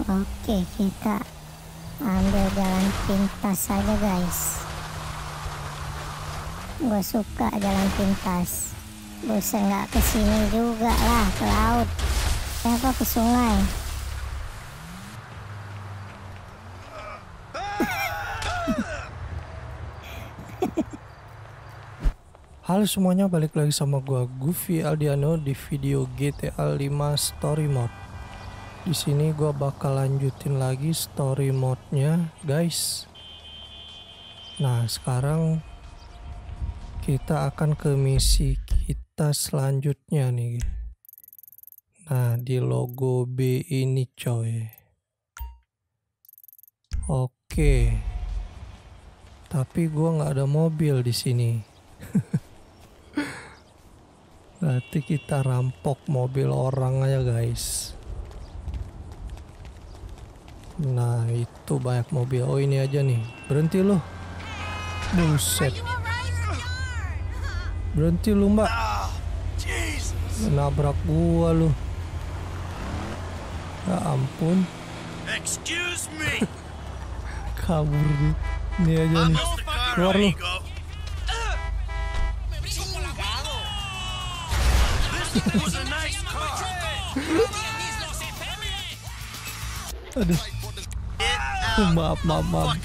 Oke, kita ambil jalan pintas saja, guys. Gue suka jalan pintas. Bosan nggak ke sini juga lah, ke laut. Apa ke sungai? Halo semuanya, balik lagi sama gua Goofy Aldiano di video GTA 5 Story Mode. Di sini gua bakal lanjutin lagi story mode-nya, guys. Nah, sekarang kita akan ke misi kita selanjutnya nih. Nah, di logo B ini, coy. Oke. Tapi gua nggak ada mobil di sini. Berarti kita rampok mobil orang aja guys. Nah itu banyak mobil. Oh ini aja nih. Berhenti lu. Buset. Berhenti lu mbak. Nabrak gua lu. Ya ampun. Excuse me. Kabur nih. Ini aja nih. Keluar lu. Aduh. Maaf maaf maaf.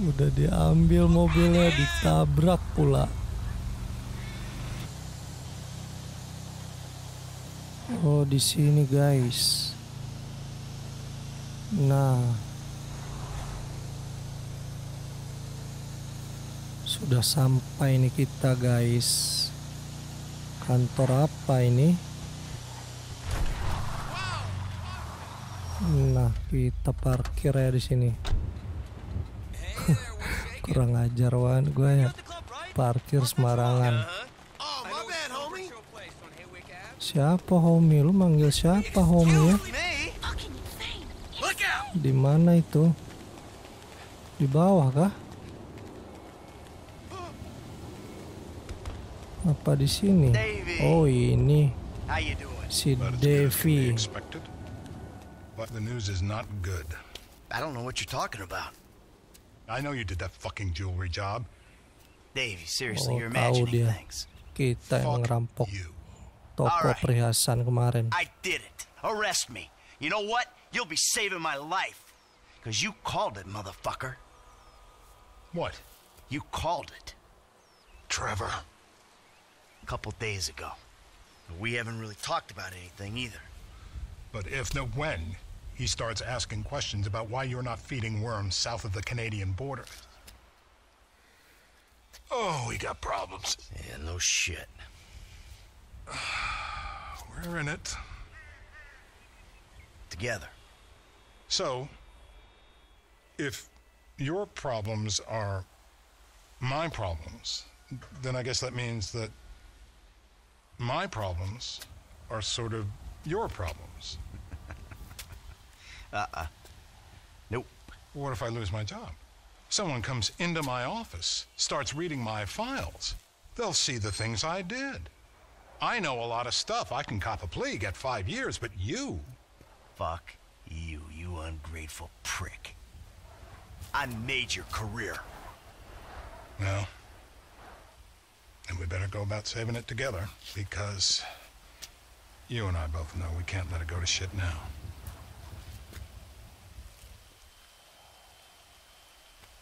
Udah diambil mobilnya, ditabrak pula. Oh, di sini guys. Nah. Sudah sampai nih kita, guys. Kantor apa ini? Nah, kita parkir ya di sini. Kurang ajar wan gue ya. Parkir sembarangan. Siapa homie? Lu manggil siapa homie ya? Look out. Di mana itu? Di bawah kah? Apa di sini? Oh ini si Devi. Expected. But the news is not good. I don't know what you're talking about. I know you did that fucking jewelry job. Davey, seriously, Oh, you're tahu imagining dia. things. Kita yang Fuck ngerampok you. toko Alright. perhiasan kemarin. I did it. Arrest me. You know what? You'll be saving my life. Because you called it, motherfucker. What? You called it Trevor. a couple days ago. We haven't really talked about anything either. But if no when he starts asking questions about why you're not feeding worms south of the Canadian border. Oh, we got problems. Yeah, no shit. We're in it. Together. So, if your problems are my problems, then I guess that means that my problems are sort of your problems. Uh-uh. Nope. What if I lose my job? Someone comes into my office, starts reading my files. They'll see the things I did. I know a lot of stuff. I can cop a plea, get five years, but you, Fuck you, you ungrateful prick. I made your career. well, then we better go about saving it together because you and I both know we can't let it go to shit now.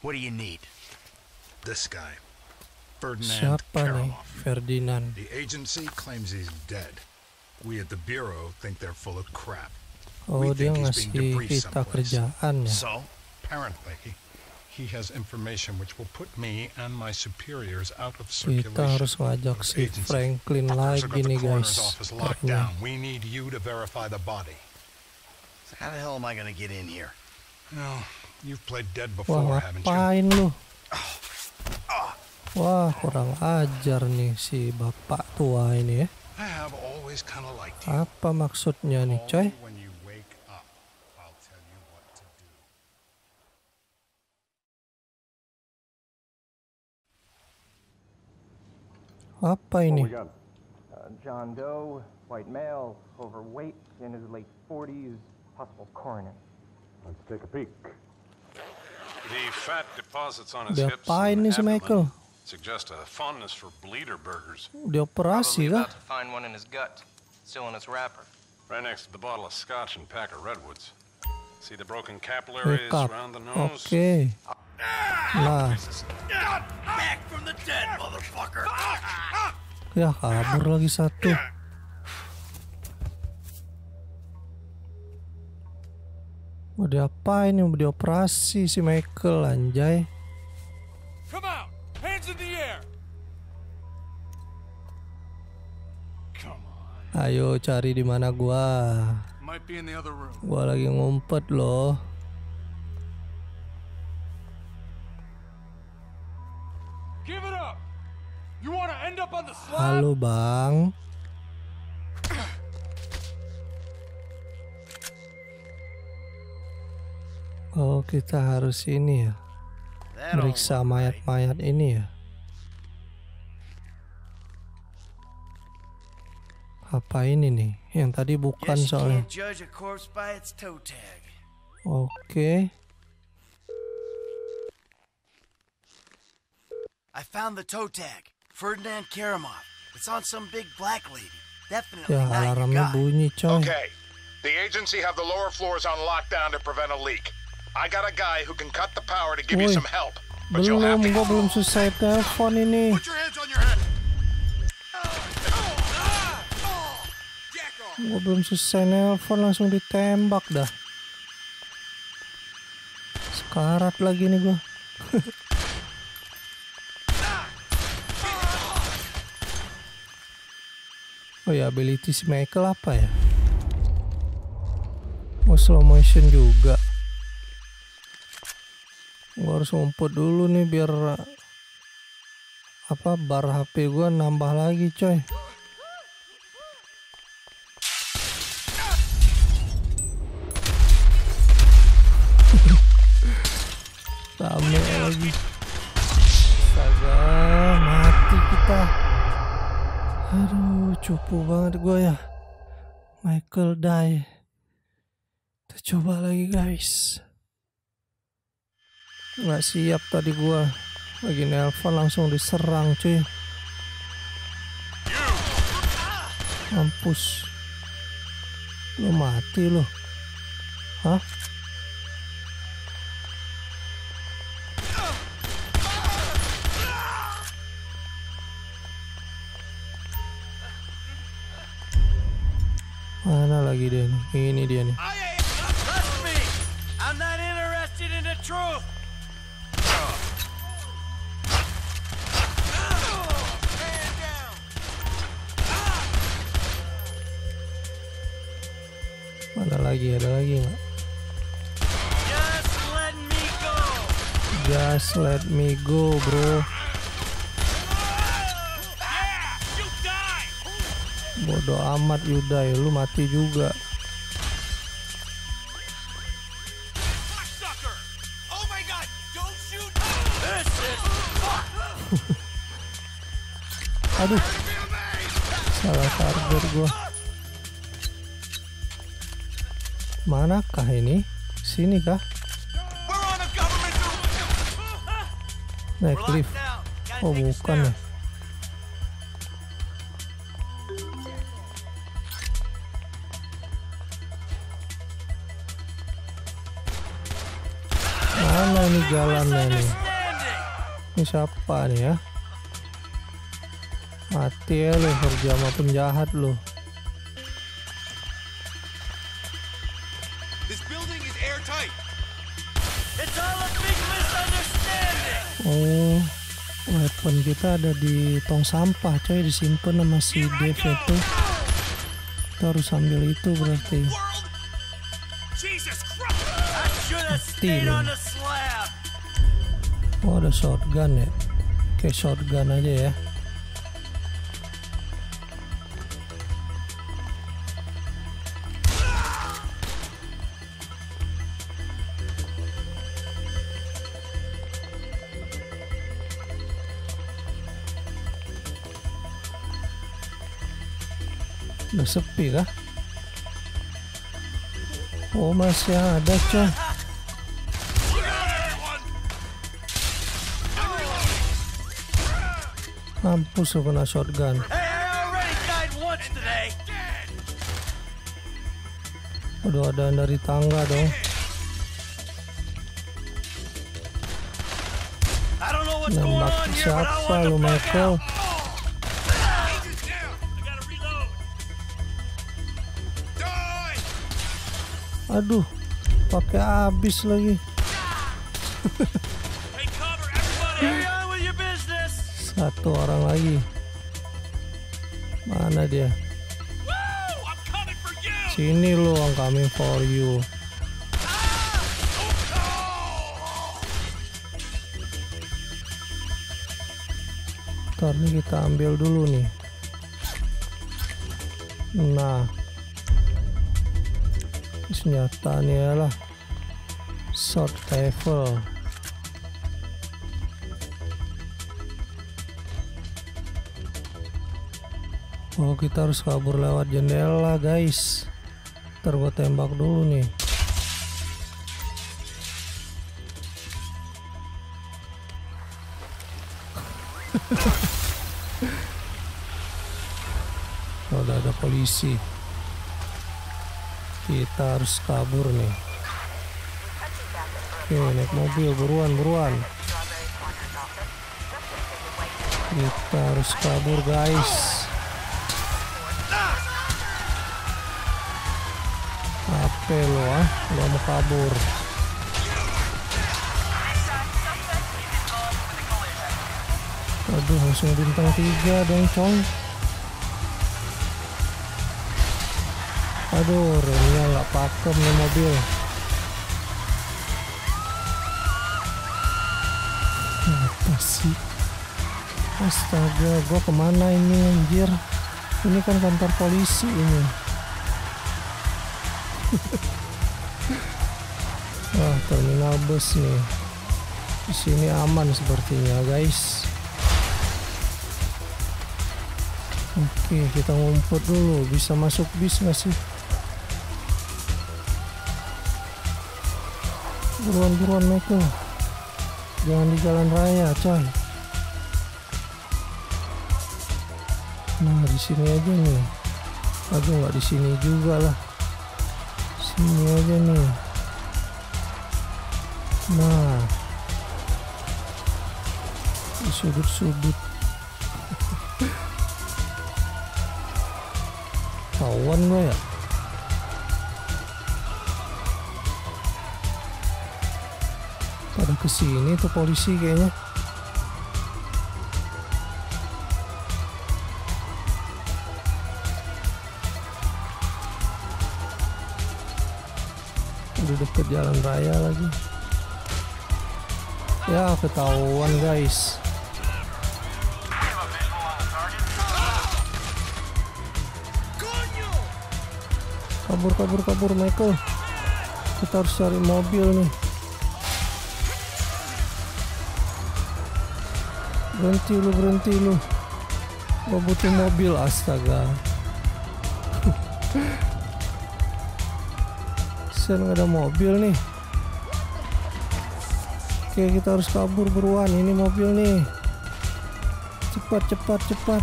What do you need? This guy, Ferdinand Siapa nih? Ferdinand. The agency claims he's dead. We at the Bureau think they're full of crap. Oh We dia think he's ngasih being debriefed kita kerjaan ya. So? Apparently, he has information which will put me and my superiors out of Kita circulation. harus ngajak of si agency. Franklin lagi nih guys. Kayaknya. down. We need you to verify the body. So how the hell am I gonna get in here? Well, you've played dead Wah before, haven't you? ngapain lu? Wah kurang ajar nih si bapak tua ini ya. Apa maksudnya nih coy? Apa ini? Uh, John Doe, White male, overweight, in his late 40s, possible coroner. Let's take a peek. The fat deposits on his Dia hips apain and nih si Michael? abdomen suggest a fondness for bleeder burgers. Dioperasi Probably kah? about to find one in his gut, still in its wrapper. Right next to the bottle of scotch and pack of redwoods. See the broken capillaries Makeup. around the Oke. nose? Nah, Back from the dead, motherfucker! ya ah, kabur lagi satu. Mau diapain nih? Mau dioperasi si Michael anjay. Come out! Hands in the air! Come on. Ayo cari di mana gua. Gua lagi ngumpet loh. Give it Oh kita harus ini ya. Meriksa mayat-mayat ini ya. Apa ini nih? Yang tadi bukan soalnya. Oke. I found the toe tag. Ferdinand Karamov. It's on some big black lady. Definitely Ya not your bunyi coy. Okay. The agency have the lower floors on lockdown to prevent a leak. I got a guy who can cut the power to give you Woi, some help. But you'll have Belum, to gua belum selesai telepon ini. Gua belum selesai nelpon langsung ditembak dah. Sekarat lagi nih gua. oh ya ability si Michael apa ya? Oh slow motion juga. Gua harus ngumpet dulu nih biar apa bar HP gua nambah lagi coy. Rame lagi. Astaga, mati kita. Aduh, cupu banget gue ya. Michael die. Kita coba lagi guys. Nggak siap tadi gue. Lagi nelpon langsung diserang cuy. Mampus. Lu mati lu. Hah? Mana lagi dia nih? Ini dia nih. Lagi? Ada lagi nggak? Just let me go! Bro. Bodoh amat Yudai, lu mati juga. Aduh. Salah target gua. Manakah ini? Sini kah? Naik lift. Oh bukan ya. Mana ini jalannya? Misunderstanding! Ini siapa nih ya? Mati ya lu kerja sama penjahat lu. This building is airtight. It's all a big misunderstanding! Oh, weapon kita ada di tong sampah coy disimpan sama si Dave itu. Kita harus ambil itu berarti. Mati! Oh ada shotgun ya? Kayak shotgun aja ya. Udah sepi kah? Oh masih ada coy. Mampus lu kena shotgun. Aduh ada yang dari tangga dong. Nembak siapa lu Michael? Aduh, pakai habis lagi. Satu orang lagi. Mana dia? Sini lu, I'm coming for you. Ntar nih kita ambil dulu nih. Nah, senjatanya lah short rifle. Oh kita harus kabur lewat jendela guys. Ntar gua tembak dulu nih. Oh, ada polisi Kita harus kabur nih Oke naik mobil buruan buruan Kita harus kabur guys Apa lo ah? Lo mau kabur? Aduh, langsung bintang tiga dong, coy. Aduh, remnya nggak pakem nih mobil. Apa sih? Astaga, gua ke mana ini anjir? Ini kan kantor polisi ini. Wah, terminal bus nih. Di sini aman sepertinya, guys. Oke, kita ngumpet dulu. Bisa masuk bis nggak sih? Buruan-buruan Michael. Jangan di jalan raya, coy. Nah, di sini aja nih. Aduh, nggak di sini juga lah. Sini aja nih. Nah, di sudut-sudut. Tawan gue ya? Pada ke sini tuh polisi kayaknya. Udah deket jalan raya lagi. Ya ketahuan guys. kabur kabur kabur Michael kita harus cari mobil nih berhenti lu berhenti lu. Gua butuh mobil astaga. Sen nggak ada mobil nih. Oke kita harus kabur beruan ini mobil nih. Cepat cepat cepat.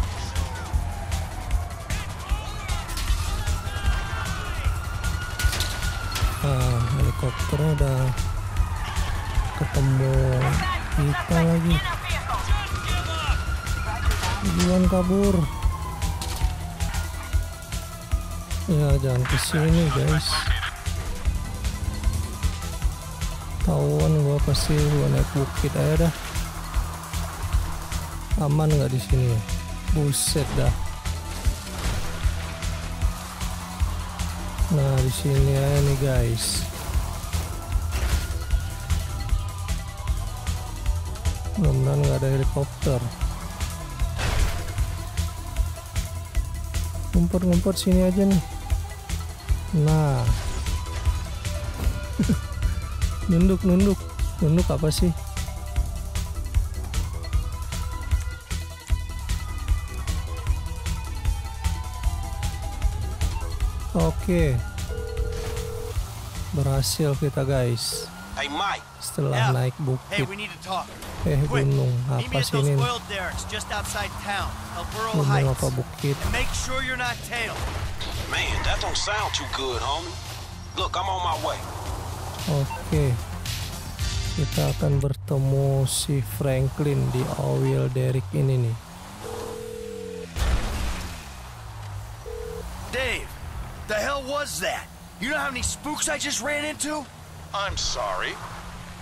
Nah, helikopternya udah ketemu kita lagi. Buruan kabur. Ya jangan ke sini guys. Tahuan gua pasti gua naik bukit aja dah. Aman nggak di sini? Buset dah. Nah di sini aja nih guys. Mudah-mudahan nggak ada helikopter. Ngumpet-ngumpet sini aja nih. Nah, nunduk nunduk nunduk apa sih? Oke. Berhasil kita guys. Hey, Mike. Setelah naik Hey, bukit. we need to talk. Eh Quick, gunung. Apa sih ini? Gunung apa bukit? And make sure you're not tailed. Man, that don't sound too good, homie. Look, I'm on my way. Oke. Kita akan bertemu si Franklin di Oil Derrick ini nih. Dave, the hell was that? You know how many spooks I just ran into? I'm sorry.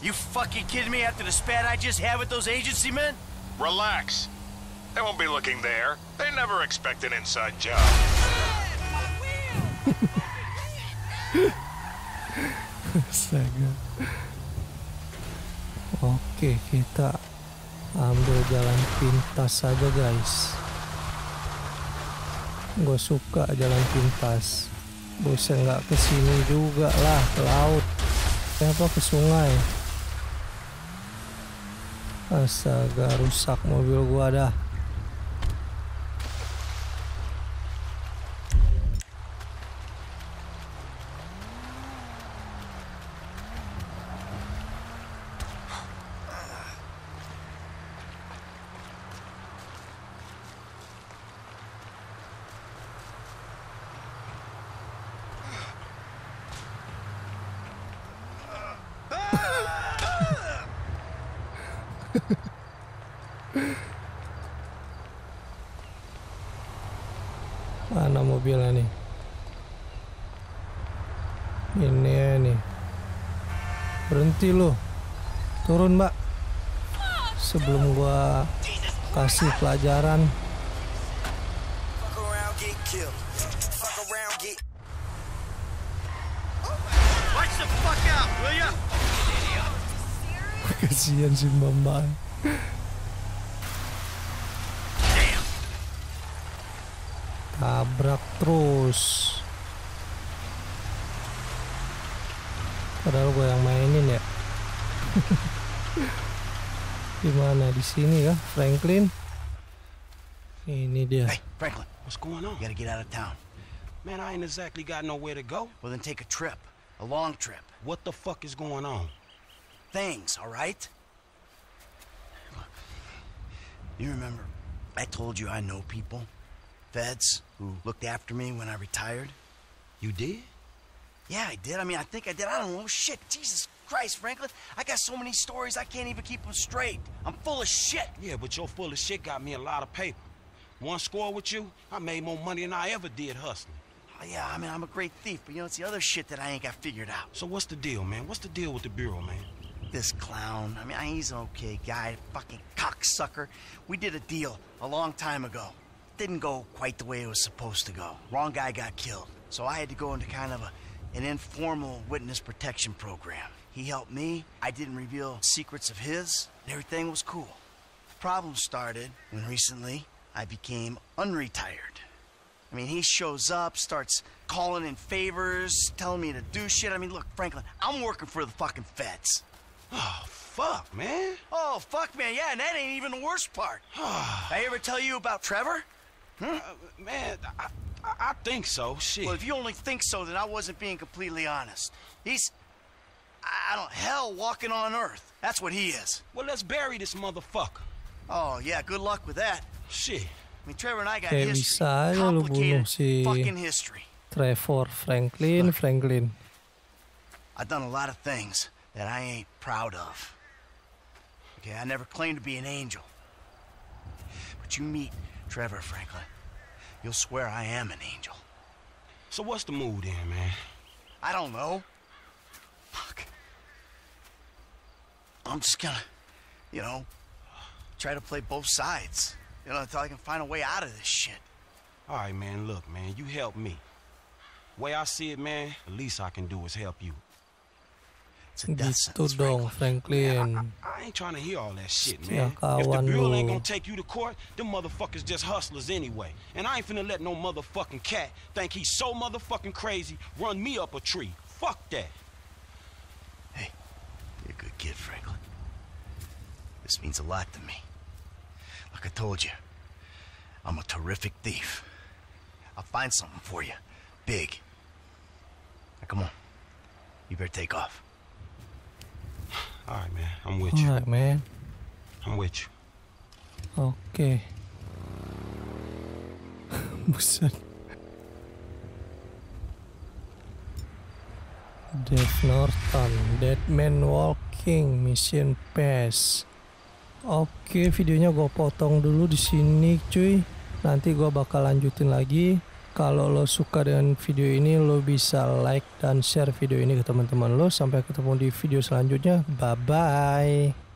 You fucking kidding me after the spat I just had with those agency men? Relax. They won't be looking there. They never expect an inside job. Astaga. Oke, kita ambil jalan pintas saja, guys. Gue suka jalan pintas. Bosan nggak ke sini juga lah, ke laut. Kenapa ke sungai? Astaga, rusak mobil gua dah. Mana mobilnya nih? Ini ya nih. Berhenti lu. Turun, Mbak. Sebelum gua kasih pelajaran. Fuck around, get Tabrak terus. Padahal gue yang mainin ya. Di mana? Di sini kah, Franklin? Ini dia. Hey, Franklin, What's going on? you gotta get out of town. Man, I ain't exactly got nowhere to go. Well, then take a trip. A long trip. What the fuck is going on? Things, all right? You remember, I told you I know people, feds, who looked after me when I retired? You did? Yeah, I did. I mean, I think I did. I don't know. Shit, Jesus Christ, Franklin. I got so many stories, I can't even keep them straight. I'm full of shit. Yeah, but your full of shit got me a lot of paper. One score with you, I made more money than I ever did hustling. Oh, yeah, I mean, I'm a great thief, but you know, it's the other shit that I ain't got figured out. So what's the deal, man? What's the deal with the Bureau, man? This clown, I mean, he's an okay guy, fucking cocksucker. We did a deal a long time ago. Didn't go quite the way it was supposed to go. Wrong guy got killed. So I had to go into kind of a, an informal witness protection program. He helped me. I didn't reveal secrets of his. And everything was cool. The Problem started when recently I became unretired. I mean, he shows up, starts calling in favors, telling me to do shit. I mean, look, Franklin, I'm working for the fucking feds. Oh, fuck, man. Oh, fuck, man. Yeah, and that ain't even the worst part. I ever tell you about Trevor? Uh, man, I, I, I think so. Shit. Well, if you only think so, then I wasn't being completely honest. He's, I I don't, hell walking on earth. That's what he is. well, let's bury this motherfucker. Oh, yeah, good luck with that. Shit. I mean, Trevor and I got Kayak history. bisa lu bunuh Complicated si fucking history. Trevor Franklin, Franklin. I've done a lot of things that I ain't proud of. Okay, I never claimed to be an angel. But you meet Trevor Franklin, you'll swear I am an angel. So what's the mood then, man? I don't know. Fuck. I'm just gonna, you know, try to play both sides. You know, until I can find a way out of this shit. All right, man, look, man, you help me. Way I see it, man, the least I can do is help you. It's a death Gitu Franklin. Franklin. I ain't trying to hear all that shit, man. If the kawan Bureau ain't gonna take you to court, them motherfuckers just hustlers anyway. And I ain't finna let no motherfucking cat think he's so motherfucking crazy run me up a tree. Fuck that. Hey, you're a good kid, Franklin. This means a lot to me. Like I told you, I'm a terrific thief. I'll find something for you. Big. Now, come on. You better take off. All right, man. I'm with you. Alright man. I'm with you. Oke. Buset. Dev Norton, Dead Man Walking, Mission Pass. Oke, videonya gue potong dulu di sini, cuy. Nanti gue bakal lanjutin lagi. Kalau lo suka dengan video ini, lo bisa like dan share video ini ke teman-teman lo. Sampai ketemu di video selanjutnya. Bye bye.